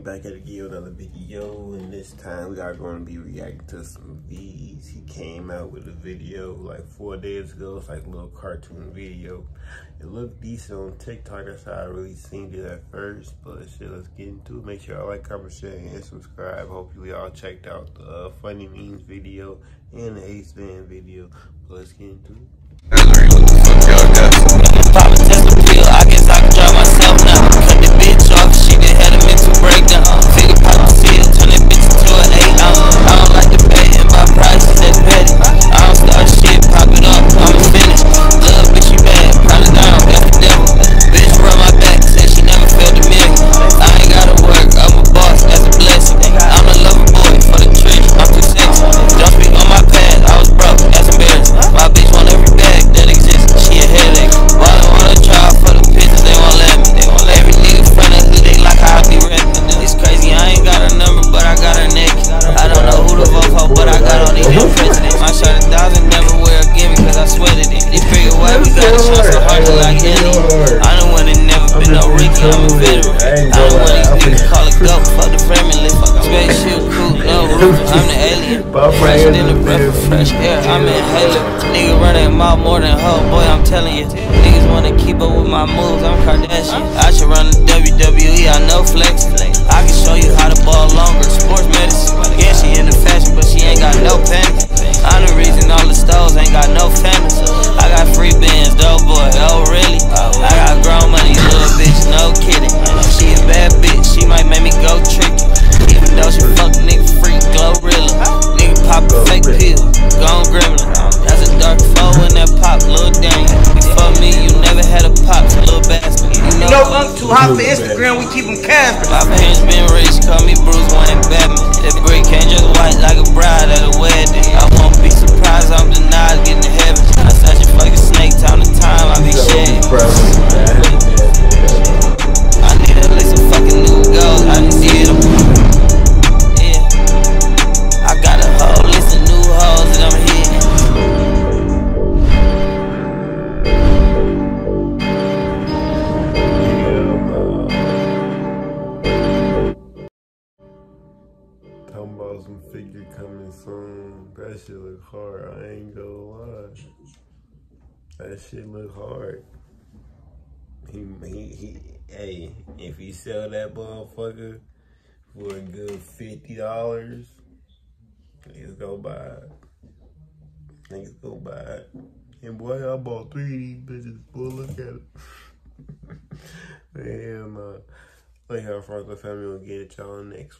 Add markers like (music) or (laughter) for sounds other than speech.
back at the with another video, and this time we are going to be reacting to some V's. He came out with a video like four days ago. It's like a little cartoon video. It looked decent on TikTok. That's how I really seen it at first. But shit, let's get into it. Make sure y'all like, comment, share, and subscribe. Hopefully y'all checked out the uh, Funny Memes video and the Ace Band video. But let's get into it. So hard to like Ellie. I don't wanna never been no Ricky, I'm a veteran. I don't want these niggas call it goat, fuck the family. Spaceship cool, no roof, I'm the alien. (laughs) Fresher than the breath of fresh air, I'm inhaling. Nigga run that mouth more than hoe, boy, I'm telling you. Niggas wanna keep up with my moves, I'm Kardashian. I should run the WWE, hot for Instagram. We keep him cash. my parents been rich, call me Bruce Wayne Batman. That brick ain't just white like a bride at a wedding. I won't be surprised, I'm denied Talking about some figure coming soon. That shit look hard. I ain't gonna lie. That shit look hard. He, he, he, hey, if he sell that motherfucker for a good fifty dollars, niggas go buy it. Niggas go buy it. And boy, I bought three of these bitches. Boy, look at it. Man, uh, like how Fronto family will get it y'all next.